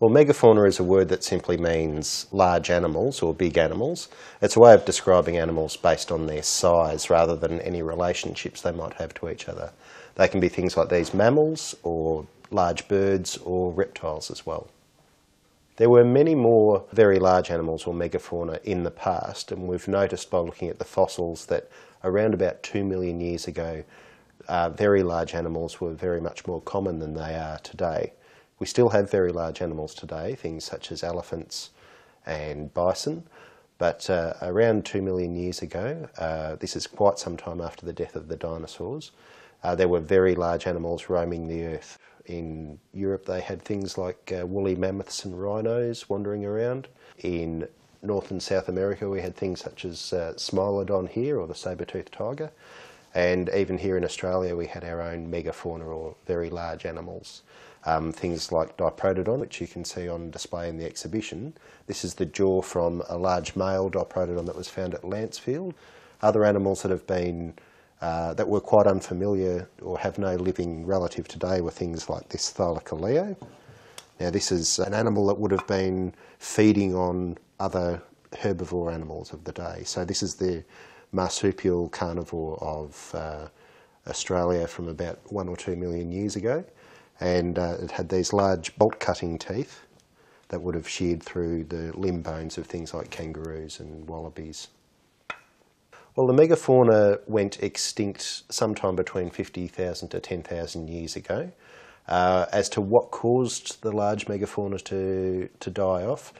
Well, megafauna is a word that simply means large animals or big animals. It's a way of describing animals based on their size rather than any relationships they might have to each other. They can be things like these mammals or large birds or reptiles as well. There were many more very large animals or megafauna in the past, and we've noticed by looking at the fossils that around about two million years ago, uh, very large animals were very much more common than they are today. We still have very large animals today, things such as elephants and bison, but uh, around two million years ago, uh, this is quite some time after the death of the dinosaurs, uh, there were very large animals roaming the earth. In Europe, they had things like uh, woolly mammoths and rhinos wandering around. In North and South America, we had things such as uh, Smilodon here, or the saber-toothed tiger. And even here in Australia, we had our own megafauna, or very large animals. Um, things like Diprotodon, which you can see on display in the exhibition. This is the jaw from a large male Diprotodon that was found at Lancefield. Other animals that have been uh, that were quite unfamiliar or have no living relative today were things like this Thylacoleo. Now this is an animal that would have been feeding on other herbivore animals of the day. So this is the marsupial carnivore of uh, Australia from about one or two million years ago and uh, it had these large bolt cutting teeth that would have sheared through the limb bones of things like kangaroos and wallabies. Well, the megafauna went extinct sometime between 50,000 to 10,000 years ago. Uh, as to what caused the large megafauna to, to die off,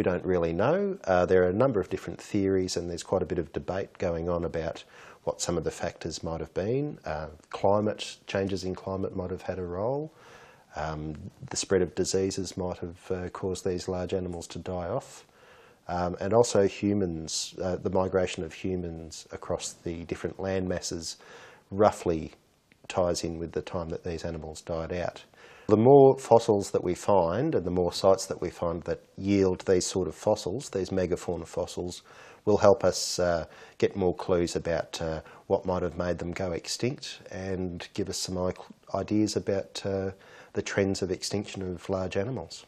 we don't really know. Uh, there are a number of different theories and there's quite a bit of debate going on about what some of the factors might have been. Uh, climate, changes in climate might have had a role. Um, the spread of diseases might have uh, caused these large animals to die off. Um, and also humans, uh, the migration of humans across the different land masses roughly ties in with the time that these animals died out. The more fossils that we find and the more sites that we find that yield these sort of fossils, these megafauna fossils, will help us uh, get more clues about uh, what might have made them go extinct and give us some ideas about uh, the trends of extinction of large animals.